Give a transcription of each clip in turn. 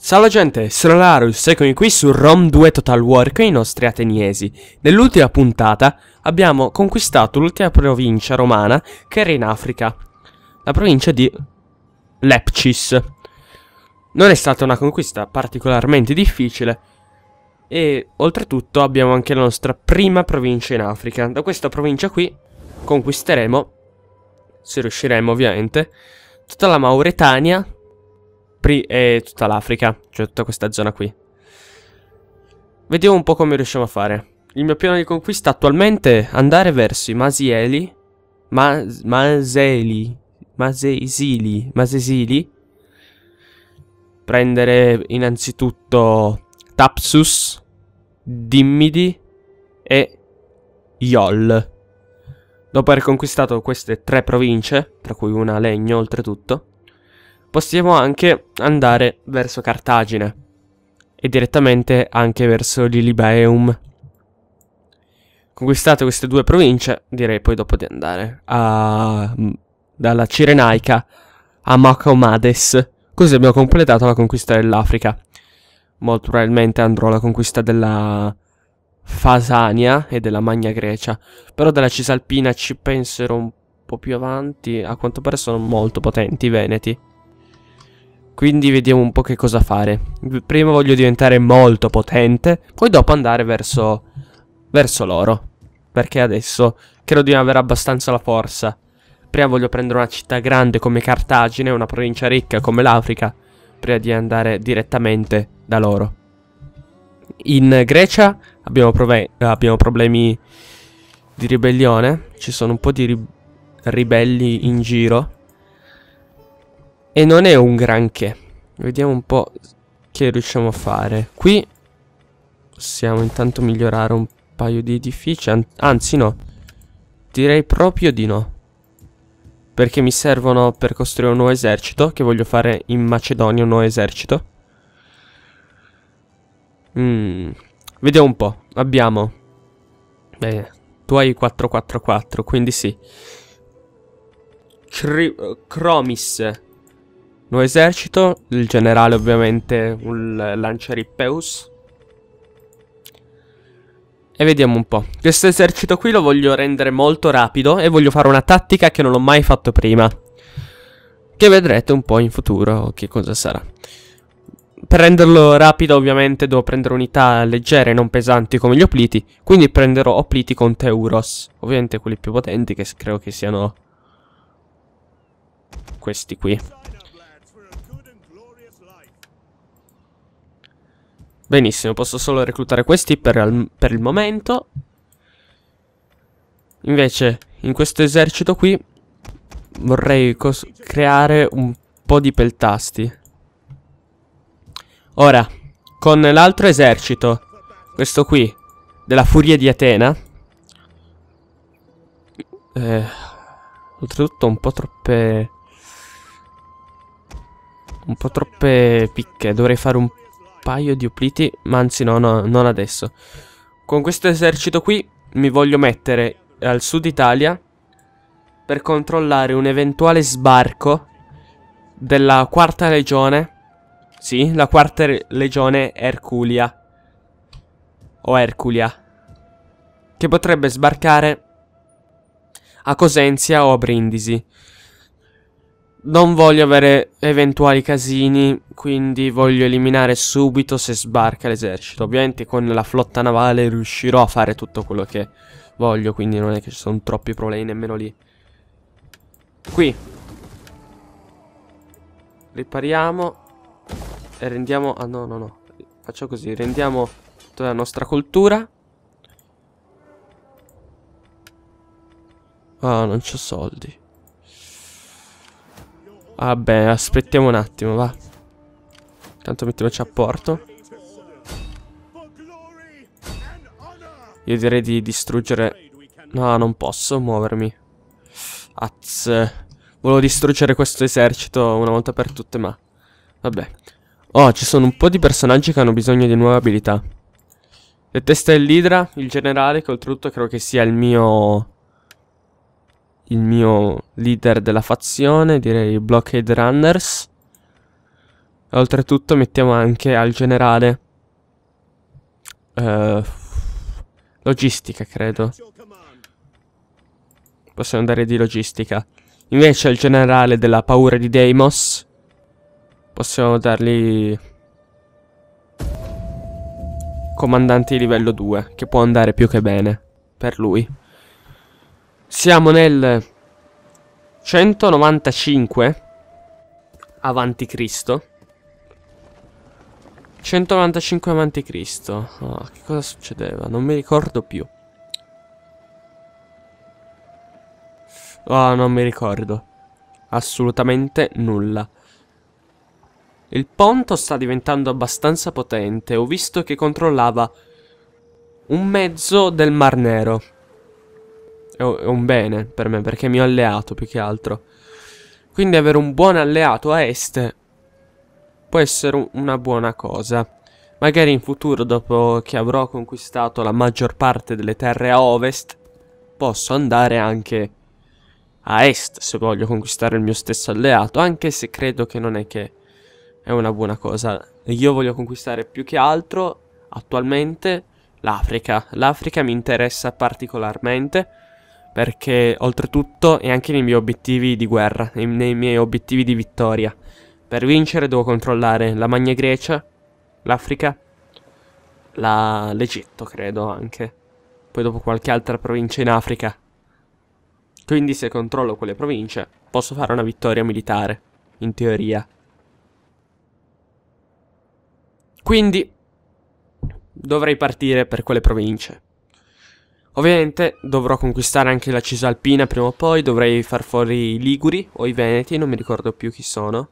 Ciao gente, sono Larus, eccomi qui su Rom 2 Total War con i nostri ateniesi. Nell'ultima puntata abbiamo conquistato l'ultima provincia romana che era in Africa, la provincia di Lepcis. Non è stata una conquista particolarmente difficile e oltretutto abbiamo anche la nostra prima provincia in Africa. Da questa provincia qui conquisteremo, se riusciremo ovviamente, tutta la Mauretania e tutta l'Africa, cioè tutta questa zona qui. Vediamo un po' come riusciamo a fare. Il mio piano di conquista attualmente è andare verso i Masieli, Mas Maseli, Masesili, Masesili, prendere innanzitutto Tapsus, Dimmidi e Yol. Dopo aver conquistato queste tre province, tra cui una legno oltretutto, possiamo anche andare verso Cartagine e direttamente anche verso Lilibaeum. Conquistate queste due province, direi poi dopo di andare a, dalla Cirenaica a Macomades, così abbiamo completato la conquista dell'Africa. Molto probabilmente andrò alla conquista della Fasania e della Magna Grecia, però della Cisalpina ci penserò un po' più avanti, a quanto pare sono molto potenti i Veneti. Quindi vediamo un po' che cosa fare. Prima voglio diventare molto potente, poi dopo andare verso, verso l'oro. Perché adesso credo di avere abbastanza la forza. Prima voglio prendere una città grande come Cartagine, una provincia ricca come l'Africa, prima di andare direttamente da loro. In Grecia abbiamo, abbiamo problemi di ribellione, ci sono un po' di ri ribelli in giro e non è un granché. Vediamo un po' che riusciamo a fare. Qui possiamo intanto migliorare un paio di edifici. An anzi no. Direi proprio di no. Perché mi servono per costruire un nuovo esercito. Che voglio fare in Macedonia un nuovo esercito. Mm. Vediamo un po'. Abbiamo... Beh, tu hai 444, quindi sì. Cri Cromis Nuovo esercito, il generale ovviamente un lanciarippeus. E vediamo un po'. Questo esercito qui lo voglio rendere molto rapido e voglio fare una tattica che non ho mai fatto prima. Che vedrete un po' in futuro che cosa sarà. Per renderlo rapido ovviamente devo prendere unità leggere e non pesanti come gli opliti. Quindi prenderò opliti con Teuros. Ovviamente quelli più potenti che credo che siano questi qui. Benissimo, posso solo reclutare questi per, per il momento. Invece, in questo esercito qui vorrei creare un po' di peltasti. Ora, con l'altro esercito, questo qui, della furia di Atena, eh, oltretutto un po' troppe... Un po' troppe picche, dovrei fare un paio di opliti, ma anzi no, no, non adesso. Con questo esercito qui mi voglio mettere al sud Italia per controllare un eventuale sbarco della quarta legione. Sì, la quarta legione Herculia. O Herculia. Che potrebbe sbarcare a Cosenzia o a Brindisi. Non voglio avere eventuali casini, quindi voglio eliminare subito se sbarca l'esercito. Ovviamente con la flotta navale riuscirò a fare tutto quello che voglio, quindi non è che ci sono troppi problemi nemmeno lì. Qui. Ripariamo. E rendiamo... Ah no, no, no. Faccio così, rendiamo tutta la nostra cultura. Ah, non c'ho soldi. Vabbè, aspettiamo un attimo, va. Intanto mettiamoci a porto. Io direi di distruggere... No, non posso muovermi. Az. Volevo distruggere questo esercito una volta per tutte, ma... Vabbè. Oh, ci sono un po' di personaggi che hanno bisogno di nuove abilità. Le teste dell'Idra, il generale, che oltretutto credo che sia il mio il mio leader della fazione, direi Blockade Runners. Oltretutto mettiamo anche al generale... Uh, logistica, credo. Possiamo andare di logistica. Invece al generale della paura di Deimos... Possiamo dargli... Comandante di livello 2, che può andare più che bene per lui. Siamo nel 195 avanti Cristo. 195 avanti Cristo. Oh, che cosa succedeva? Non mi ricordo più. Oh, non mi ricordo. Assolutamente nulla. Il ponto sta diventando abbastanza potente. Ho visto che controllava un mezzo del Mar Nero. È un bene per me, perché mi ho alleato più che altro. Quindi avere un buon alleato a est può essere una buona cosa. Magari in futuro, dopo che avrò conquistato la maggior parte delle terre a ovest, posso andare anche a est se voglio conquistare il mio stesso alleato, anche se credo che non è che è una buona cosa. Io voglio conquistare più che altro attualmente l'Africa. L'Africa mi interessa particolarmente perché oltretutto è anche nei miei obiettivi di guerra, nei miei obiettivi di vittoria. Per vincere devo controllare la Magna Grecia, l'Africa, l'Egitto credo anche. Poi dopo qualche altra provincia in Africa. Quindi se controllo quelle province posso fare una vittoria militare, in teoria. Quindi dovrei partire per quelle province. Ovviamente dovrò conquistare anche la Cisalpina prima o poi, dovrei far fuori i Liguri o i Veneti, non mi ricordo più chi sono.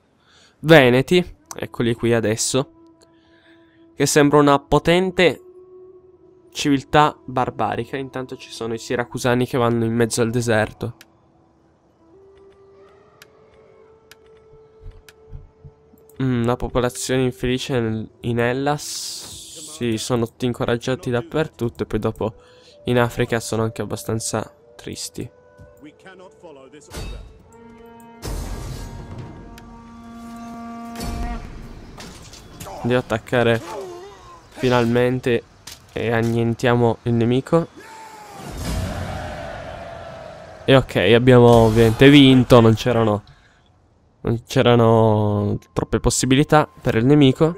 Veneti, eccoli qui adesso, che sembra una potente civiltà barbarica, intanto ci sono i siracusani che vanno in mezzo al deserto. Mm, la popolazione infelice in Hellas. Sì, sono tutti incoraggiati dappertutto e poi dopo in Africa sono anche abbastanza tristi. Andiamo ad attaccare finalmente e annientiamo il nemico. E ok, abbiamo ovviamente vinto, non c'erano non c'erano troppe possibilità per il nemico.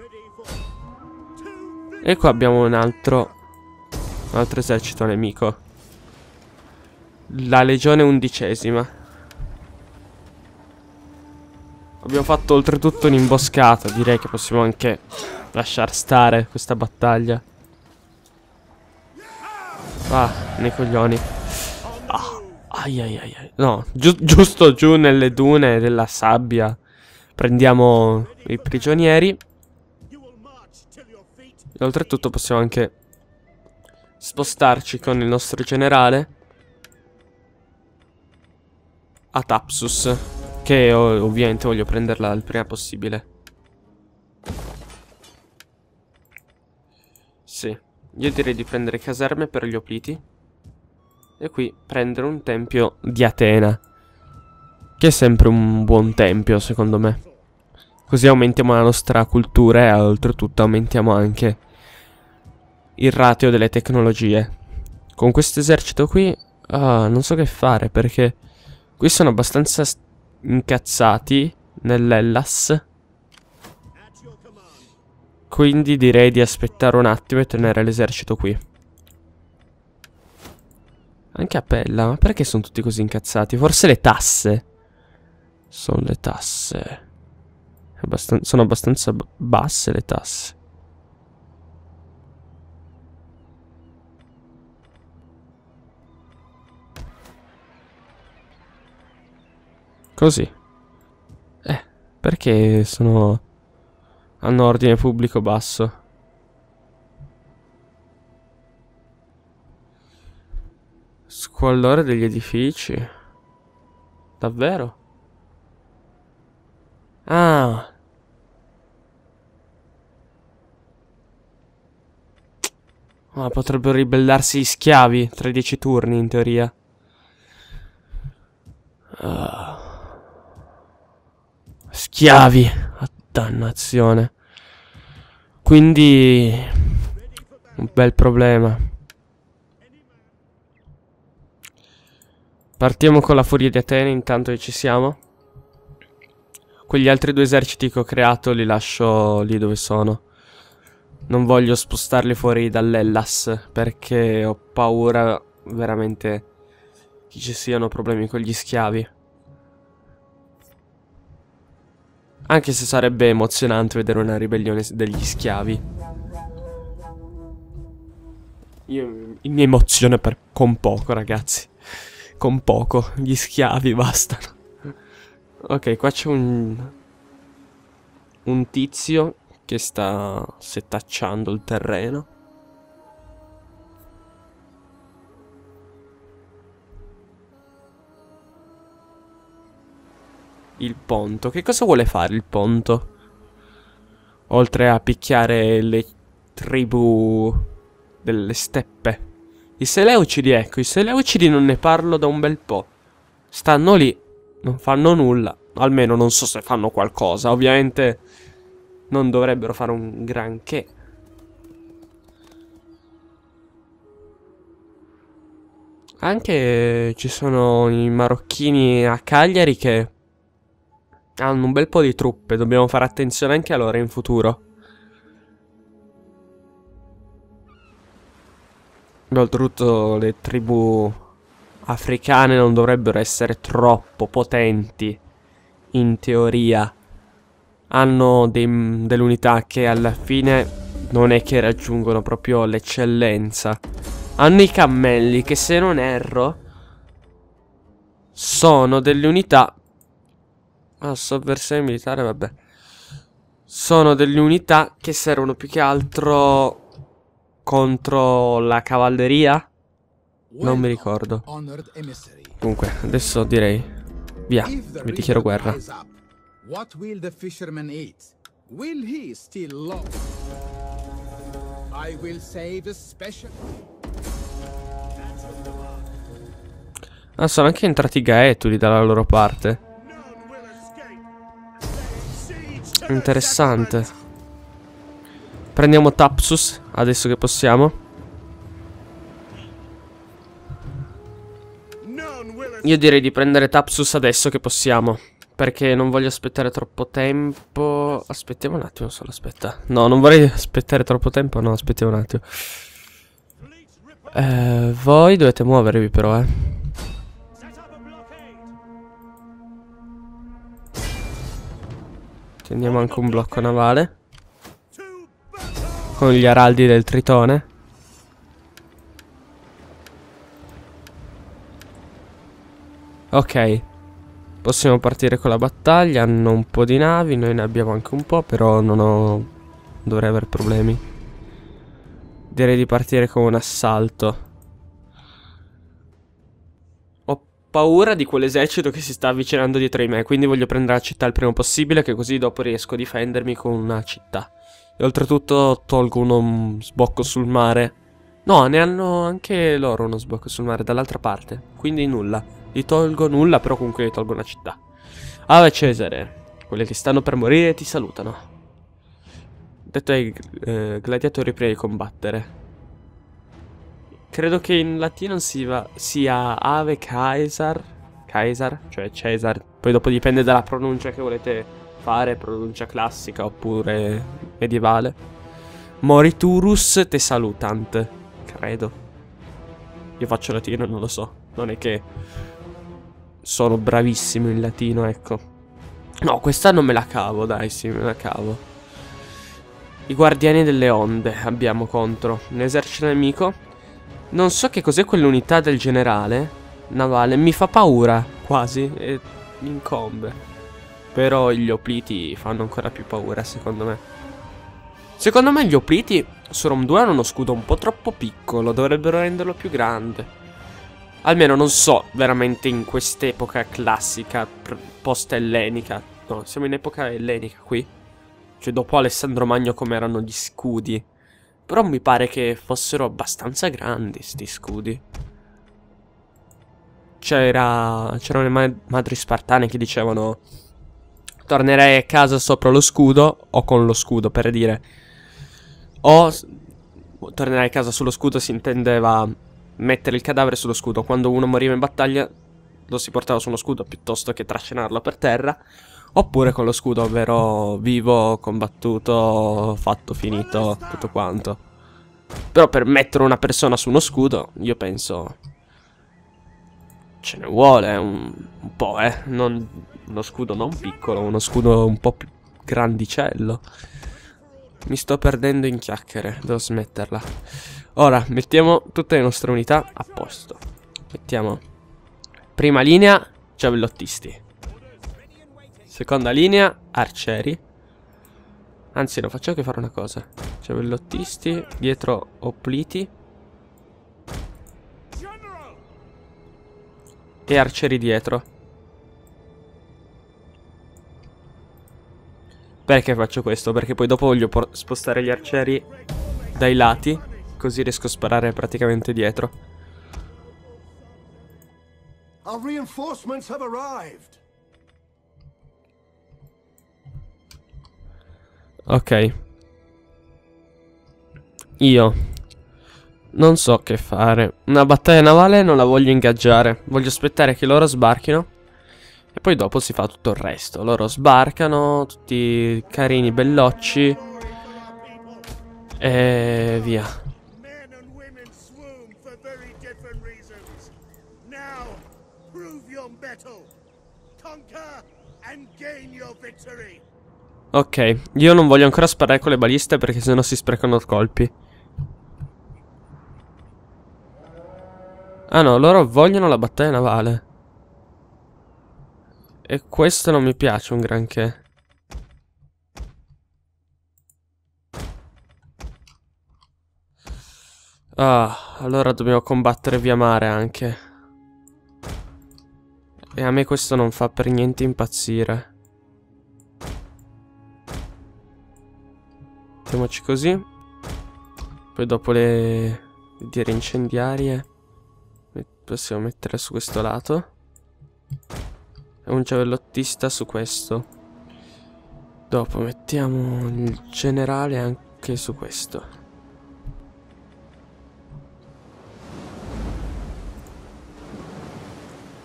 E qua abbiamo un altro, un altro esercito nemico. La legione undicesima. Abbiamo fatto oltretutto un'imboscata. Direi che possiamo anche lasciar stare questa battaglia. Ah, nei coglioni. Ai ai ai ai. No, giu giusto giù nelle dune della sabbia. Prendiamo i prigionieri. E oltretutto possiamo anche spostarci con il nostro generale a Tapsus. Che ovviamente voglio prenderla il prima possibile. Sì. Io direi di prendere caserme per gli opliti. E qui prendere un tempio di Atena. Che è sempre un buon tempio, secondo me. Così aumentiamo la nostra cultura e oltretutto aumentiamo anche il ratio delle tecnologie. Con questo esercito qui, ah, non so che fare perché qui sono abbastanza incazzati nell'Ellas. Quindi direi di aspettare un attimo e tenere l'esercito qui. Anche a Pella, ma perché sono tutti così incazzati? Forse le tasse. Sono le tasse. Abbastan sono abbastanza basse le tasse. Così. Eh, perché sono... hanno ordine pubblico basso? Squallore degli edifici. Davvero? Ah. Ah, potrebbero ribellarsi gli schiavi tra dieci turni, in teoria. Uh. Schiavi. Dannazione. Quindi... Un bel problema. Partiamo con la furia di Atene intanto che ci siamo. Quegli altri due eserciti che ho creato li lascio lì dove sono. Non voglio spostarli fuori dall'Ellas perché ho paura veramente che ci siano problemi con gli schiavi. Anche se sarebbe emozionante vedere una ribellione degli schiavi. Io mi emoziono per con poco, ragazzi. Con poco. Gli schiavi bastano. Ok, qua c'è un... Un tizio che sta setacciando il terreno. Il ponto. Che cosa vuole fare il ponto? Oltre a picchiare le tribù delle steppe. I Seleucidi, ecco, i Seleucidi non ne parlo da un bel po'. Stanno lì, non fanno nulla. Almeno non so se fanno qualcosa. Ovviamente non dovrebbero fare un granché. Anche ci sono i marocchini a Cagliari che hanno un bel po' di truppe, dobbiamo fare attenzione anche a loro in futuro. Oltretutto le tribù africane non dovrebbero essere troppo potenti, in teoria. Hanno delle unità che alla fine non è che raggiungono proprio l'eccellenza. Hanno i cammelli che se non erro sono delle unità Ah, sovversione militare, vabbè. Sono delle unità che servono più che altro contro la cavalleria. Non mi ricordo. Comunque, adesso direi via, mi dichiaro guerra. Ah, sono anche entrati i Gaetuli dalla loro parte. Interessante. Prendiamo Tapsus adesso che possiamo. Io direi di prendere Tapsus adesso che possiamo. Perché non voglio aspettare troppo tempo. Aspettiamo un attimo solo, aspetta. No, non vorrei aspettare troppo tempo. No, aspettiamo un attimo. Eh, voi dovete muovervi però, eh. Tendiamo anche un blocco navale. Con gli araldi del tritone. Ok. Possiamo partire con la battaglia. Hanno un po' di navi. Noi ne abbiamo anche un po'. Però non ho... Dovrei avere problemi. Direi di partire con un assalto. Paura di quell'esercito che si sta avvicinando dietro di me, quindi voglio prendere la città il prima possibile, che così dopo riesco a difendermi con una città. E oltretutto tolgo uno sbocco sul mare. No, ne hanno anche loro uno sbocco sul mare dall'altra parte, quindi nulla. Li tolgo nulla, però comunque li tolgo una città. Ave Cesare, quelli che stanno per morire ti salutano. Detto ai eh, gladiatori prima di combattere. Credo che in latino sia, sia Ave Caesar. Caesar, cioè Cesar. Poi dopo dipende dalla pronuncia che volete fare, pronuncia classica oppure medievale. Moriturus te salutant. Credo. Io faccio latino, non lo so. Non è che sono bravissimo in latino, ecco. No, questa non me la cavo, dai, sì, me la cavo. I guardiani delle onde abbiamo contro un esercito nemico non so che cos'è quell'unità del generale navale. Mi fa paura, quasi. E mi incombe. Però gli opliti fanno ancora più paura, secondo me. Secondo me gli opliti su Rom 2 hanno uno scudo un po' troppo piccolo. Dovrebbero renderlo più grande. Almeno non so veramente in quest'epoca classica, post-ellenica. No, siamo in epoca ellenica qui. Cioè dopo Alessandro Magno come erano gli scudi. Però mi pare che fossero abbastanza grandi sti scudi. C'era... C'erano le ma madri spartane che dicevano... tornerei a casa sopra lo scudo, o con lo scudo per dire. O tornerei a casa sullo scudo si intendeva mettere il cadavere sullo scudo. Quando uno moriva in battaglia lo si portava sullo scudo piuttosto che trascinarlo per terra. Oppure con lo scudo, ovvero vivo, combattuto, fatto, finito, tutto quanto. Però per mettere una persona su uno scudo, io penso... Ce ne vuole un, un po', eh. Non, uno scudo non piccolo, uno scudo un po' più grandicello. Mi sto perdendo in chiacchiere, devo smetterla. Ora, mettiamo tutte le nostre unità a posto. Mettiamo prima linea, giavellottisti. Seconda linea, arcieri. Anzi, non facciamo che fare una cosa. Giavellottisti, dietro opliti. E arcieri dietro. Perché faccio questo? Perché poi dopo voglio spostare gli arcieri dai lati, così riesco a sparare praticamente dietro. Our reinforcements have arrived. Ok. Io non so che fare. Una battaglia navale non la voglio ingaggiare. Voglio aspettare che loro sbarchino. E poi dopo si fa tutto il resto. Loro sbarcano, tutti carini, bellocci. E via. Ok, io non voglio ancora sparare con le baliste perché sennò si sprecano colpi. Ah no, loro vogliono la battaglia navale. E questo non mi piace un granché. Ah, allora dobbiamo combattere via mare anche. E a me questo non fa per niente impazzire. Mettiamoci così. Poi dopo le dire incendiarie possiamo mettere su questo lato e un giavellottista su questo. Dopo mettiamo il generale anche su questo.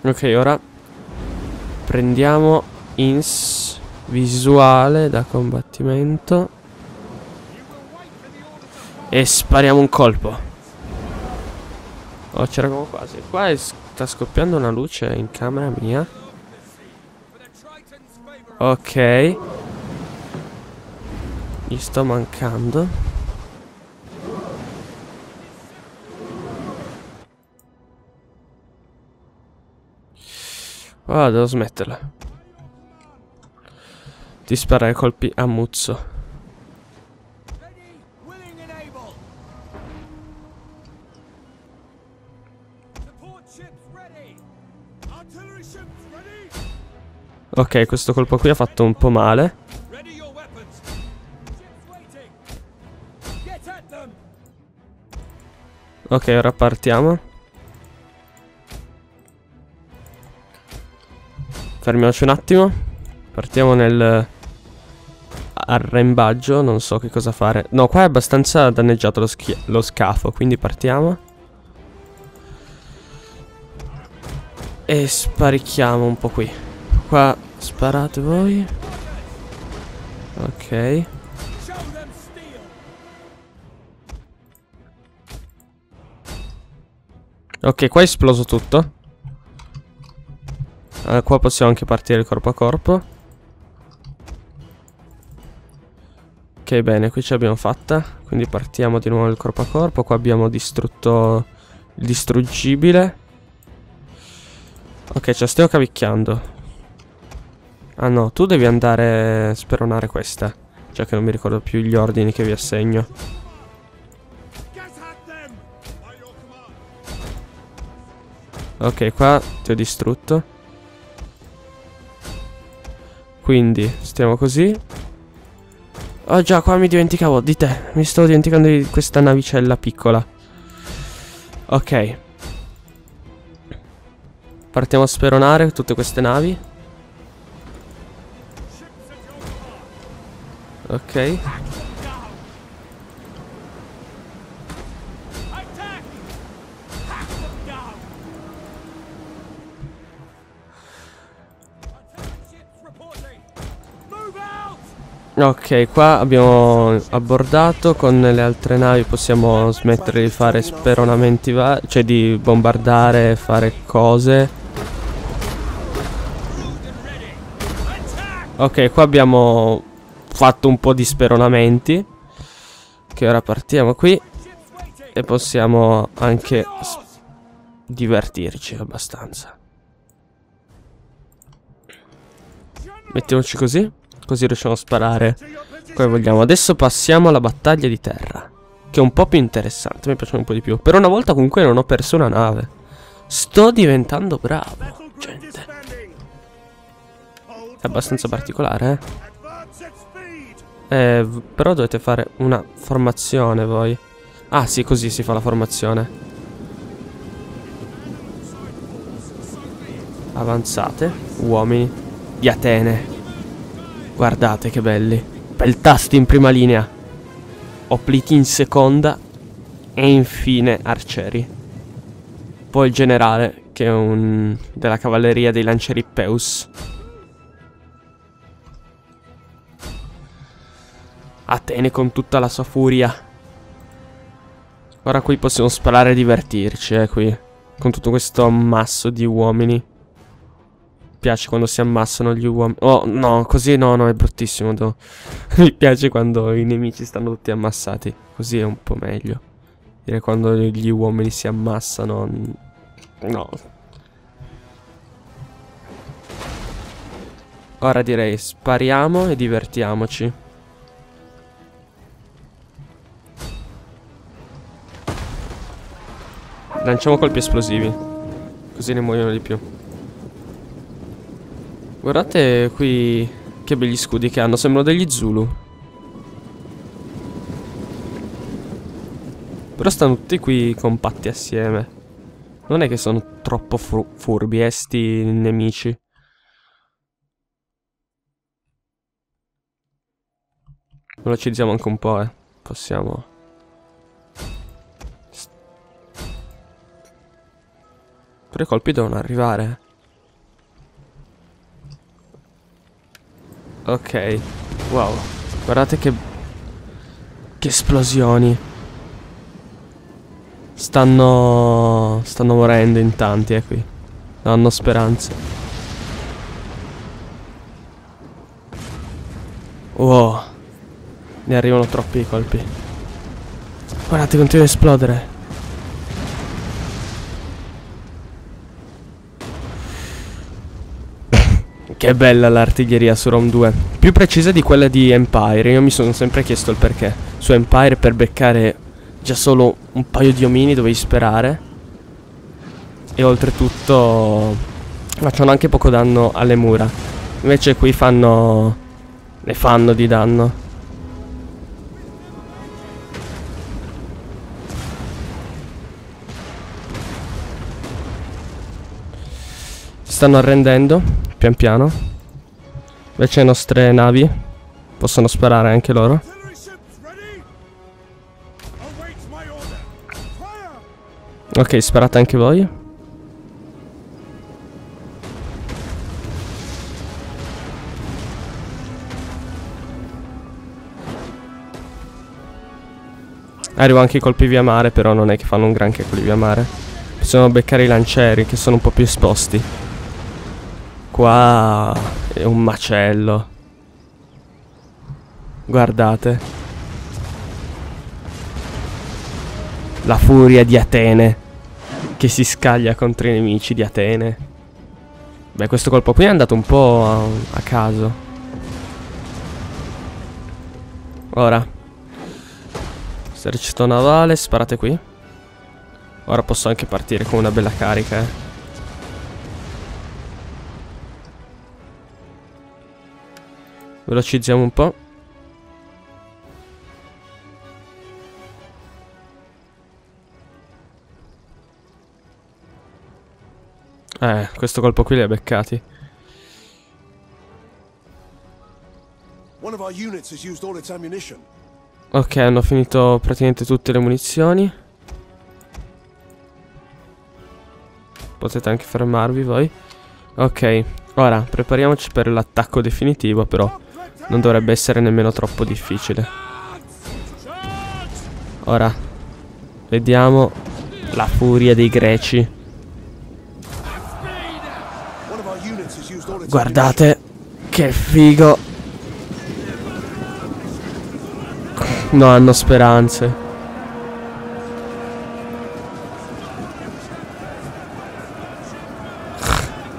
Ok, ora prendiamo ins visuale da combattimento e spariamo un colpo. Oh, c'eravamo quasi. Qua sta scoppiando una luce in camera mia. Ok. Gli sto mancando. Oh, devo smetterla. Di sparare colpi a muzzo. Ok, questo colpo qui ha fatto un po' male. Ok, ora partiamo. Fermiamoci un attimo. Partiamo nel arrembaggio, non so che cosa fare. No, qua è abbastanza danneggiato lo, lo scafo, quindi partiamo. E sparichiamo un po' qui qua sparate voi. Ok. Ok, qua è esploso tutto. Allora, qua possiamo anche partire corpo a corpo. Ok, bene, qui ce l'abbiamo fatta. Quindi partiamo di nuovo il corpo a corpo. Qua abbiamo distrutto il distruggibile. Ok, ce la stiamo cavicchiando. Ah no, tu devi andare a speronare questa. Già che non mi ricordo più gli ordini che vi assegno. Ok, qua ti ho distrutto. Quindi, stiamo così. Oh già, qua mi dimenticavo di te. Mi sto dimenticando di questa navicella piccola. Ok. Partiamo a speronare tutte queste navi. Ok. Ok, qua abbiamo abbordato con le altre navi possiamo smettere di fare speronamenti cioè di bombardare, fare cose. Ok, qua abbiamo fatto un po' di speronamenti. Che ora partiamo qui e possiamo anche divertirci abbastanza. Mettiamoci così. Così riusciamo a sparare come vogliamo. Adesso passiamo alla battaglia di terra. Che è un po' più interessante. Mi piace un po' di più. Per una volta comunque non ho perso una nave. Sto diventando bravo, gente. È abbastanza particolare, eh? Eh però dovete fare una formazione voi. Ah, sì, così si fa la formazione. Avanzate, uomini di Atene. Guardate che belli. Bel tasti in prima linea. Opliti in seconda. E infine arcieri. Poi il generale, che è un... della cavalleria dei lancieri Peus. Atene con tutta la sua furia. Ora qui possiamo sparare e divertirci, eh, qui. Con tutto questo ammasso di uomini piace quando si ammassano gli uomini. Oh, no, così no, no, è bruttissimo. No. Mi piace quando i nemici stanno tutti ammassati. Così è un po' meglio. Dire quando gli uomini si ammassano. No. Ora direi spariamo e divertiamoci. Lanciamo colpi esplosivi. Così ne muoiono di più. Guardate qui che belli scudi che hanno, sembrano degli Zulu. Però stanno tutti qui compatti assieme. Non è che sono troppo furbi, eh, sti nemici. Velocizziamo anche un po', eh. Possiamo... Però i colpi devono arrivare. Ok. Wow. Guardate che... Che esplosioni. Stanno... Stanno morendo in tanti, eh, qui. Non hanno speranze. Wow. Ne arrivano troppi i colpi. Guardate, continua a esplodere. Che bella l'artiglieria su Rome 2. Più precisa di quella di Empire. Io mi sono sempre chiesto il perché. Su Empire per beccare già solo un paio di omini dovevi sperare. E oltretutto facciano anche poco danno alle mura. Invece qui fanno... Ne fanno di danno. stanno arrendendo pian piano. Invece le nostre navi possono sparare anche loro. Ok, sparate anche voi. Arrivo anche i colpi via mare, però non è che fanno un granché quelli via mare. Possiamo beccare i lancieri, che sono un po' più esposti. Qua è un macello. Guardate. La furia di Atene. Che si scaglia contro i nemici di Atene. Beh, questo colpo qui è andato un po' a, a caso. Ora. Esercito navale, sparate qui. Ora posso anche partire con una bella carica, eh. Velocizziamo un po'. Eh, questo colpo qui li ha beccati. Ok, hanno finito praticamente tutte le munizioni. Potete anche fermarvi voi. Ok, ora prepariamoci per l'attacco definitivo però. Non dovrebbe essere nemmeno troppo difficile. Ora, vediamo la furia dei greci. Guardate, che figo. No, hanno speranze.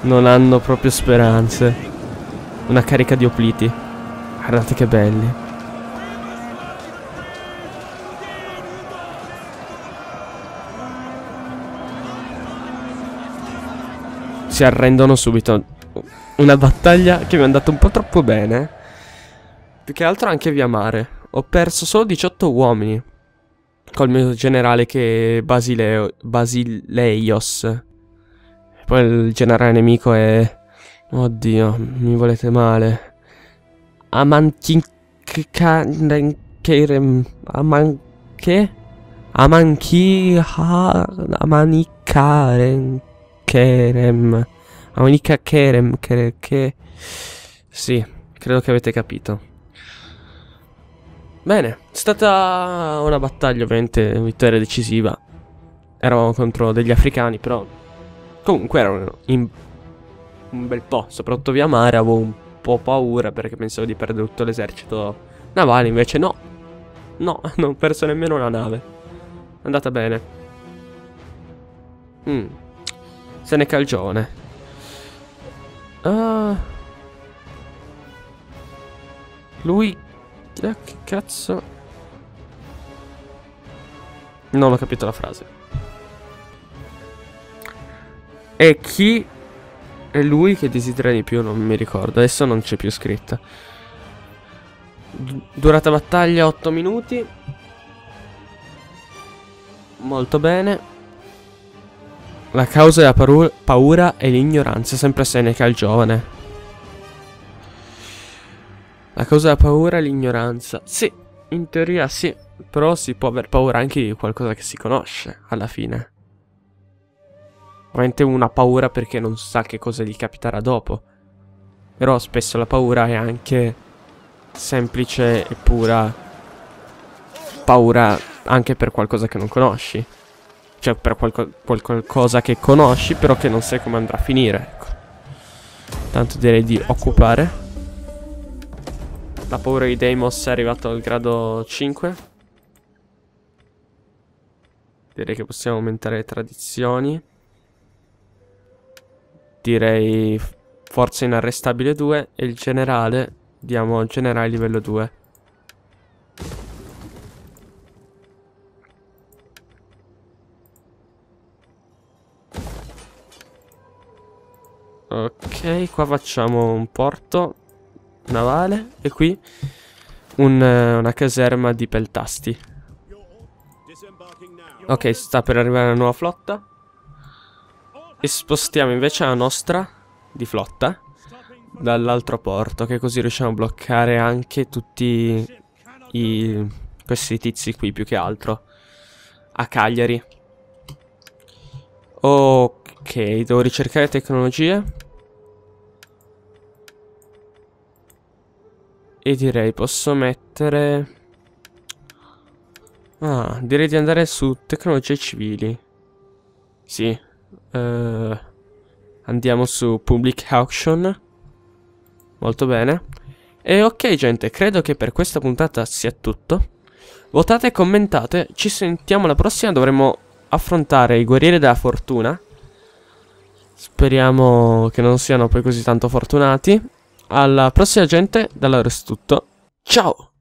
Non hanno proprio speranze. Una carica di opliti. Guardate che belli. Si arrendono subito. Una battaglia che mi è andata un po' troppo bene. Più che altro anche via mare. Ho perso solo 18 uomini. Col mio generale che è Basileo, Basileios. Poi il generale nemico è... Oddio, mi volete male. Amanchikerem... Aman... Che? Amanchi... Amanikarem... Kerem... Amanika Kerem... Che... Sì, credo che avete capito. Bene, è stata una battaglia ovviamente vittoria decisiva. Eravamo contro degli africani, però Comunque erano in un bel po', soprattutto via mare avevo un po' paura perché pensavo di perdere tutto l'esercito navale, invece no. No, non ho perso nemmeno una nave. È andata bene. Mm. Seneca il giovane. Uh. Lui... Che cazzo... Non ho capito la frase. E chi è lui che desidera di più? Non mi ricordo. Adesso non c'è più scritta. D durata battaglia 8 minuti. Molto bene. La causa della paura è l'ignoranza. Sempre Seneca il giovane. La causa della paura è l'ignoranza. Sì, in teoria sì. Però si può aver paura anche di qualcosa che si conosce alla fine. Ovviamente una paura perché non sa che cosa gli capiterà dopo. Però spesso la paura è anche semplice e pura paura anche per qualcosa che non conosci. Cioè per qualco qualcosa che conosci però che non sai come andrà a finire. Ecco. Tanto direi di occupare. La paura di Deimos è arrivato al grado 5. Direi che possiamo aumentare le tradizioni. Direi forza inarrestabile 2 e il generale diamo generale livello 2. Ok, qua facciamo un porto navale e qui un, una caserma di peltasti. Ok, sta per arrivare la nuova flotta. E spostiamo invece la nostra di flotta dall'altro porto, che così riusciamo a bloccare anche tutti i, questi tizi qui più che altro. A Cagliari. Ok, devo ricercare tecnologie. E direi posso mettere... Ah, direi di andare su tecnologie civili. Sì, Uh, andiamo su Public Auction. Molto bene. E ok gente, credo che per questa puntata sia tutto. Votate e commentate. Ci sentiamo alla prossima. Dovremo affrontare i guerrieri della fortuna. Speriamo che non siano poi così tanto fortunati. Alla prossima gente, da loro è tutto. Ciao!